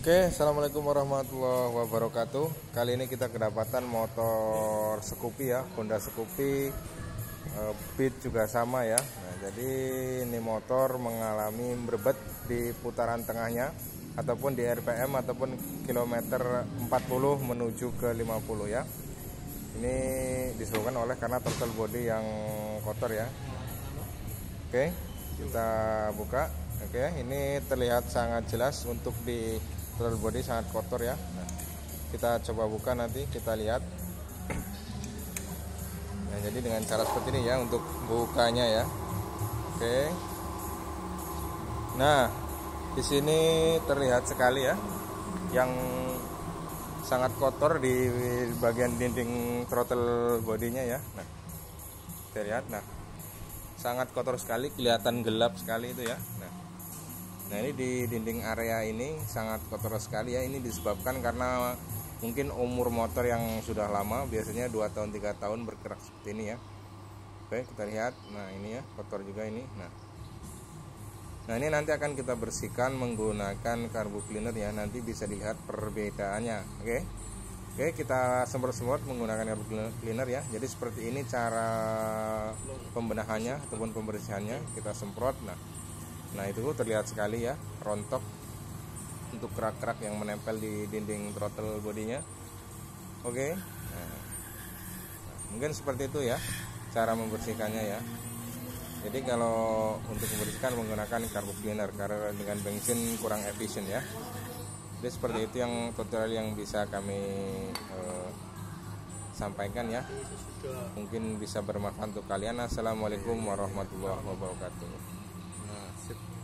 Oke, assalamualaikum warahmatullahi wabarakatuh. Kali ini kita kedapatan motor Scoopy ya, Honda Scoopy eh, Beat juga sama ya. Nah, jadi ini motor mengalami berbet di putaran tengahnya ataupun di RPM ataupun kilometer 40 menuju ke 50 ya. Ini disebabkan oleh karena throttle body yang kotor ya. Oke, kita buka. Oke, ini terlihat sangat jelas untuk di throttle body sangat kotor ya. Nah, kita coba buka nanti kita lihat. Nah jadi dengan cara seperti ini ya untuk bukanya ya. Oke. Nah di sini terlihat sekali ya yang sangat kotor di bagian dinding throttle bodinya ya. Nah kita lihat. Nah sangat kotor sekali kelihatan gelap sekali itu ya nah ini di dinding area ini sangat kotor sekali ya. Ini disebabkan karena mungkin umur motor yang sudah lama, biasanya 2 tahun 3 tahun bergerak seperti ini ya. Oke kita lihat. Nah ini ya kotor juga ini. Nah, nah ini nanti akan kita bersihkan menggunakan carbo cleaner ya. Nanti bisa dilihat perbedaannya. Oke. Oke kita semprot-semprot menggunakan carbo cleaner ya. Jadi seperti ini cara pembenahannya ataupun pembersihannya kita semprot. Nah Nah itu terlihat sekali ya rontok untuk kerak-kerak yang menempel di dinding throttle bodinya. Oke, nah, mungkin seperti itu ya cara membersihkannya ya. Jadi kalau untuk membersihkan menggunakan carbo cleaner karena dengan bensin kurang efisien ya. Jadi seperti itu yang tutorial yang bisa kami eh, sampaikan ya. Mungkin bisa bermanfaat untuk kalian. Assalamualaikum warahmatullahi wabarakatuh. Gracias.